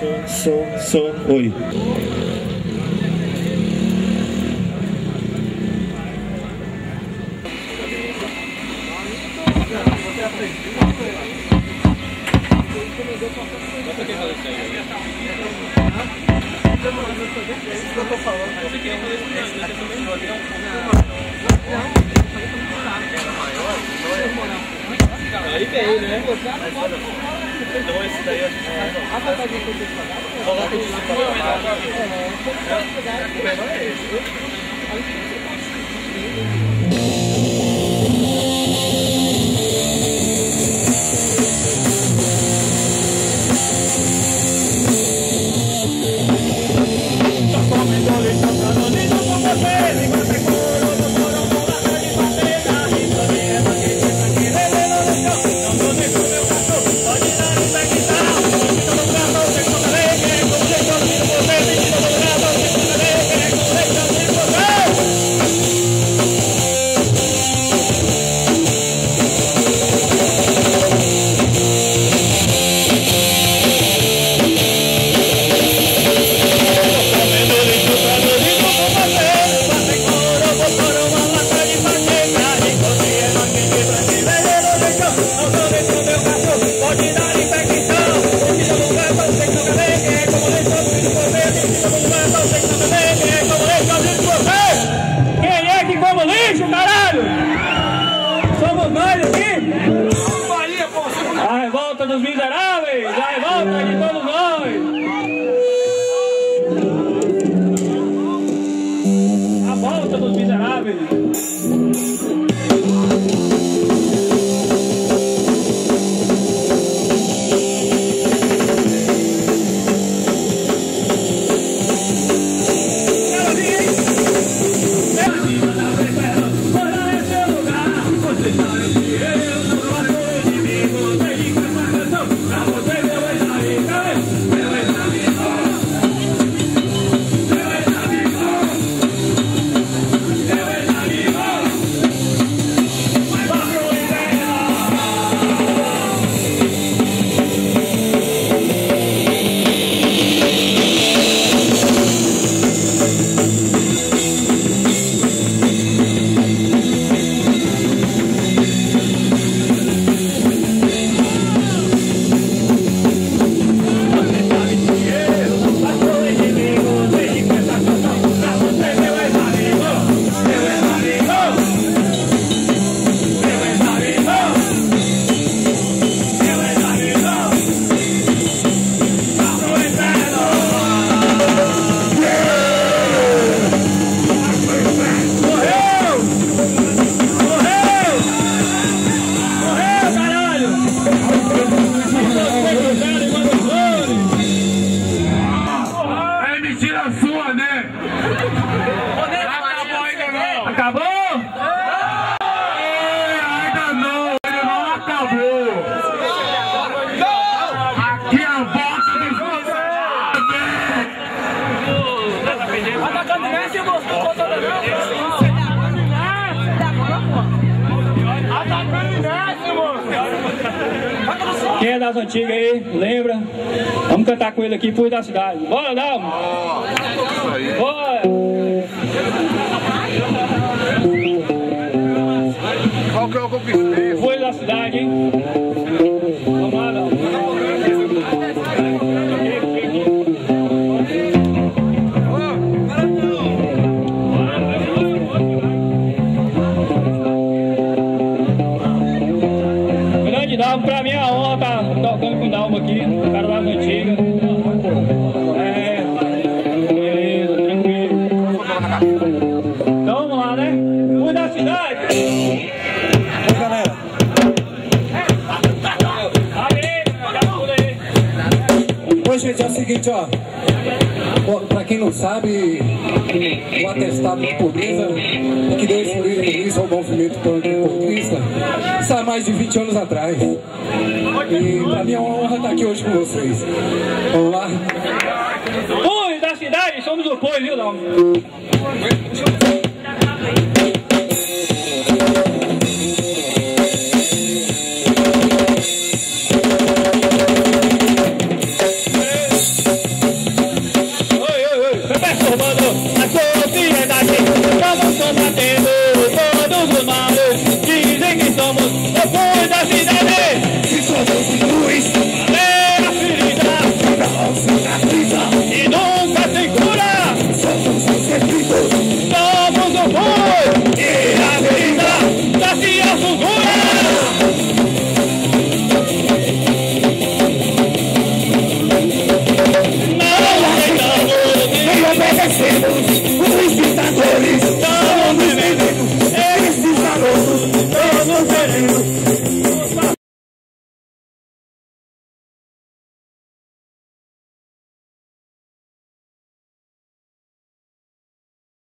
Sou, sou, sou, oi. Aí veio, né? Então esse daí acho que é. Coloca de Quem é que come lixo, caralho? Somos nós aqui? A revolta dos miseráveis, a revolta de todos nós. A volta dos miseráveis. Acabou? É, ainda não, ele não acabou. Aqui é a volta dos Quem é das antigas aí, lembra? Vamos cantar com ele aqui, Fui da Cidade. Bora, Dalmo! Bora! Qual que é o conquistei? Fui da Cidade, hein? Grande Dalmo, pra mim é uma honra estar tocando com o Dalmo aqui, o cara das antigas. É, beleza, tranquilo. Oi, gente, é o seguinte, ó. Pra quem não sabe, o atestado de pobreza é que deu esse livro isso ao movimento panquista. Isso há mais de 20 anos atrás. E pra mim é uma honra estar aqui hoje com vocês. Vamos lá? Fui da cidade, somos o povo, viu, Dalmo? e nunca tem cura. Somos perdidos, somos o e a vida tá da ciência dura. Não aceitamos nem obedecemos os visitadores Somos inimigos, eles nos garotos, todos felizes.